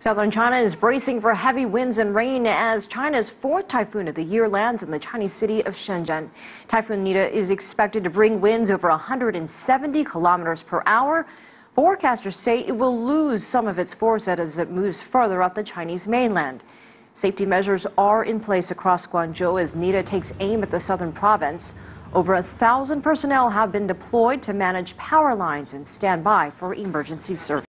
Southern China is bracing for heavy winds and rain as China's fourth typhoon of the year lands in the Chinese city of Shenzhen. Typhoon Nida is expected to bring winds over 170 kilometers per hour. Forecasters say it will lose some of its force as it moves further up the Chinese mainland. Safety measures are in place across Guangzhou as Nida takes aim at the southern province. Over a thousand personnel have been deployed to manage power lines and stand by for emergency service.